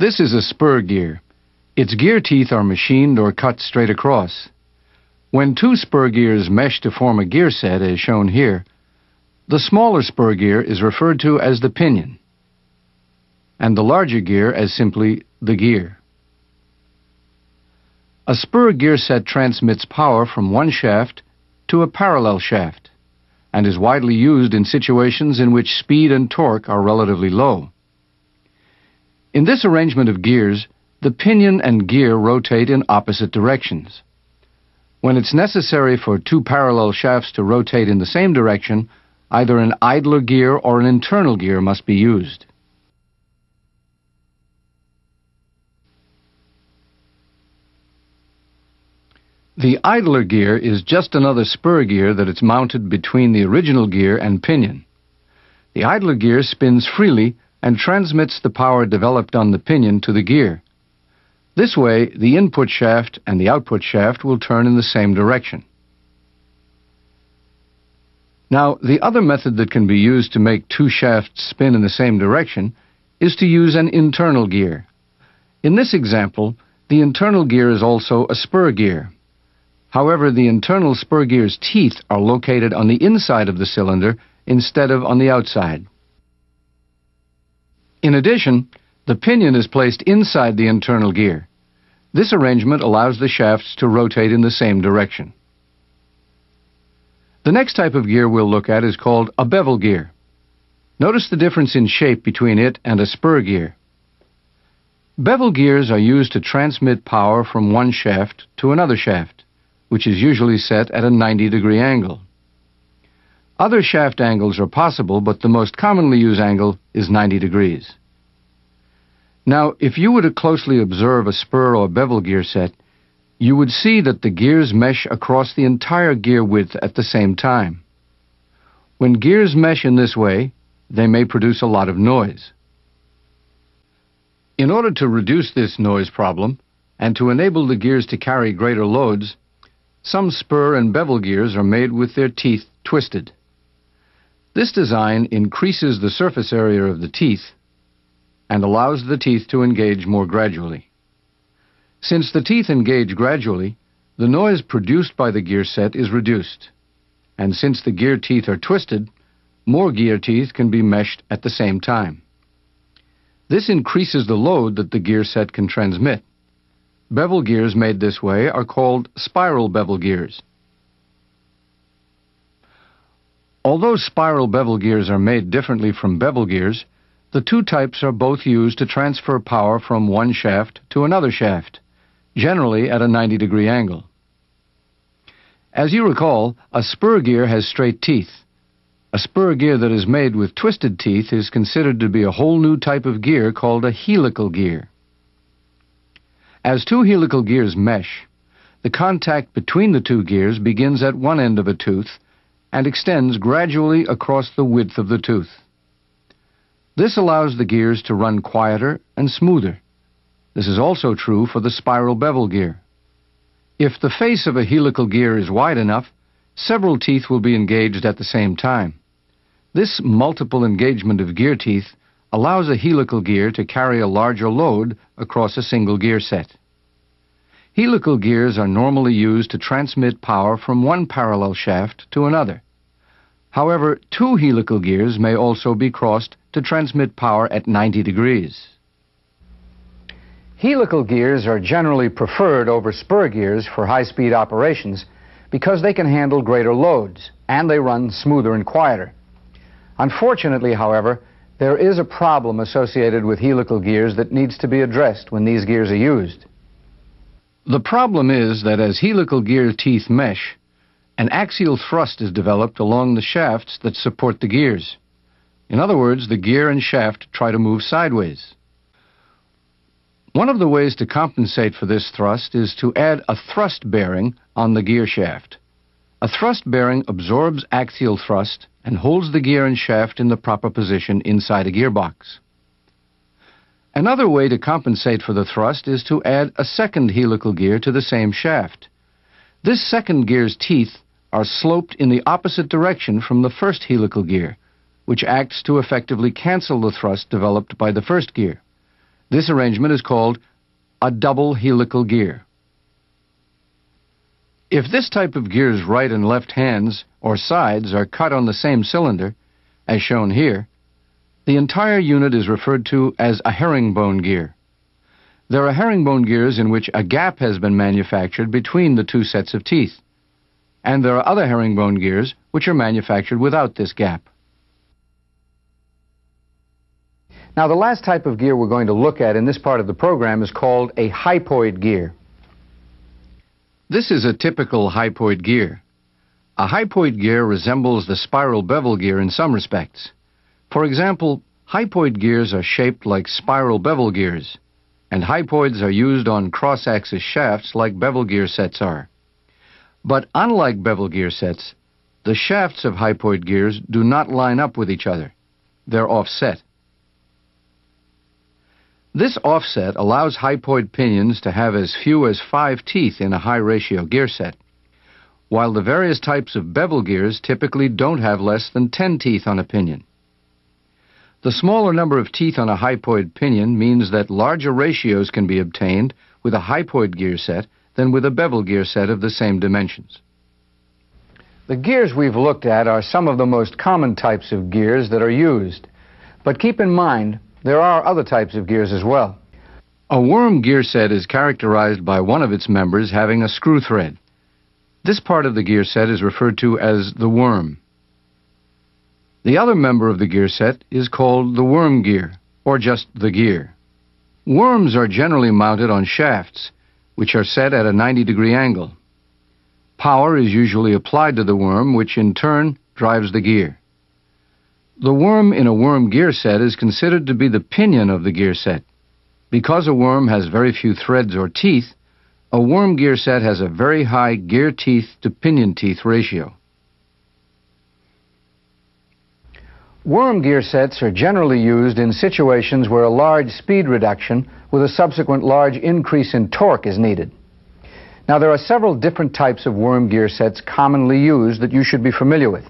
This is a spur gear. Its gear teeth are machined or cut straight across. When two spur gears mesh to form a gear set, as shown here, the smaller spur gear is referred to as the pinion, and the larger gear as simply the gear. A spur gear set transmits power from one shaft to a parallel shaft and is widely used in situations in which speed and torque are relatively low. In this arrangement of gears, the pinion and gear rotate in opposite directions. When it's necessary for two parallel shafts to rotate in the same direction, either an idler gear or an internal gear must be used. The idler gear is just another spur gear that is mounted between the original gear and pinion. The idler gear spins freely and transmits the power developed on the pinion to the gear. This way, the input shaft and the output shaft will turn in the same direction. Now, the other method that can be used to make two shafts spin in the same direction is to use an internal gear. In this example, the internal gear is also a spur gear. However, the internal spur gear's teeth are located on the inside of the cylinder instead of on the outside. In addition, the pinion is placed inside the internal gear. This arrangement allows the shafts to rotate in the same direction. The next type of gear we'll look at is called a bevel gear. Notice the difference in shape between it and a spur gear. Bevel gears are used to transmit power from one shaft to another shaft, which is usually set at a 90 degree angle. Other shaft angles are possible, but the most commonly used angle is 90 degrees. Now, if you were to closely observe a spur or bevel gear set, you would see that the gears mesh across the entire gear width at the same time. When gears mesh in this way, they may produce a lot of noise. In order to reduce this noise problem, and to enable the gears to carry greater loads, some spur and bevel gears are made with their teeth twisted. This design increases the surface area of the teeth and allows the teeth to engage more gradually. Since the teeth engage gradually, the noise produced by the gear set is reduced. And since the gear teeth are twisted, more gear teeth can be meshed at the same time. This increases the load that the gear set can transmit. Bevel gears made this way are called spiral bevel gears. Although spiral bevel gears are made differently from bevel gears, the two types are both used to transfer power from one shaft to another shaft, generally at a 90 degree angle. As you recall, a spur gear has straight teeth. A spur gear that is made with twisted teeth is considered to be a whole new type of gear called a helical gear. As two helical gears mesh, the contact between the two gears begins at one end of a tooth and extends gradually across the width of the tooth. This allows the gears to run quieter and smoother. This is also true for the spiral bevel gear. If the face of a helical gear is wide enough, several teeth will be engaged at the same time. This multiple engagement of gear teeth allows a helical gear to carry a larger load across a single gear set. Helical gears are normally used to transmit power from one parallel shaft to another. However, two helical gears may also be crossed to transmit power at 90 degrees. Helical gears are generally preferred over spur gears for high-speed operations because they can handle greater loads and they run smoother and quieter. Unfortunately, however, there is a problem associated with helical gears that needs to be addressed when these gears are used. The problem is that as helical gear teeth mesh, an axial thrust is developed along the shafts that support the gears. In other words, the gear and shaft try to move sideways. One of the ways to compensate for this thrust is to add a thrust bearing on the gear shaft. A thrust bearing absorbs axial thrust and holds the gear and shaft in the proper position inside a gearbox. Another way to compensate for the thrust is to add a second helical gear to the same shaft. This second gear's teeth are sloped in the opposite direction from the first helical gear, which acts to effectively cancel the thrust developed by the first gear. This arrangement is called a double helical gear. If this type of gear's right and left hands or sides are cut on the same cylinder, as shown here, the entire unit is referred to as a herringbone gear. There are herringbone gears in which a gap has been manufactured between the two sets of teeth, and there are other herringbone gears which are manufactured without this gap. Now, the last type of gear we're going to look at in this part of the program is called a hypoid gear. This is a typical hypoid gear. A hypoid gear resembles the spiral bevel gear in some respects. For example, hypoid gears are shaped like spiral bevel gears, and hypoids are used on cross-axis shafts like bevel gear sets are. But unlike bevel gear sets, the shafts of hypoid gears do not line up with each other. They're offset. This offset allows hypoid pinions to have as few as five teeth in a high-ratio gear set, while the various types of bevel gears typically don't have less than 10 teeth on a pinion. The smaller number of teeth on a hypoid pinion means that larger ratios can be obtained with a hypoid gear set than with a bevel gear set of the same dimensions. The gears we've looked at are some of the most common types of gears that are used. But keep in mind, there are other types of gears as well. A worm gear set is characterized by one of its members having a screw thread. This part of the gear set is referred to as the worm. The other member of the gear set is called the worm gear, or just the gear. Worms are generally mounted on shafts, which are set at a 90 degree angle. Power is usually applied to the worm, which in turn drives the gear. The worm in a worm gear set is considered to be the pinion of the gear set. Because a worm has very few threads or teeth, a worm gear set has a very high gear teeth to pinion teeth ratio. Worm gear sets are generally used in situations where a large speed reduction with a subsequent large increase in torque is needed. Now, there are several different types of worm gear sets commonly used that you should be familiar with.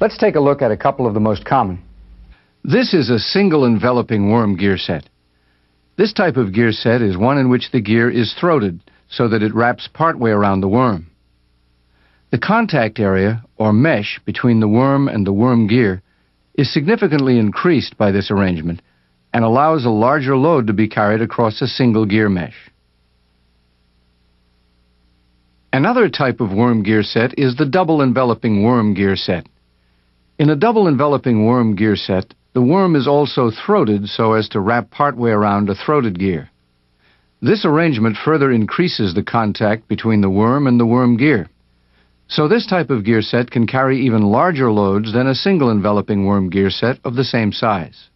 Let's take a look at a couple of the most common. This is a single enveloping worm gear set. This type of gear set is one in which the gear is throated so that it wraps partway around the worm. The contact area, or mesh, between the worm and the worm gear is significantly increased by this arrangement and allows a larger load to be carried across a single gear mesh. Another type of worm gear set is the double enveloping worm gear set. In a double enveloping worm gear set, the worm is also throated so as to wrap partway around a throated gear. This arrangement further increases the contact between the worm and the worm gear. So this type of gear set can carry even larger loads than a single enveloping worm gear set of the same size.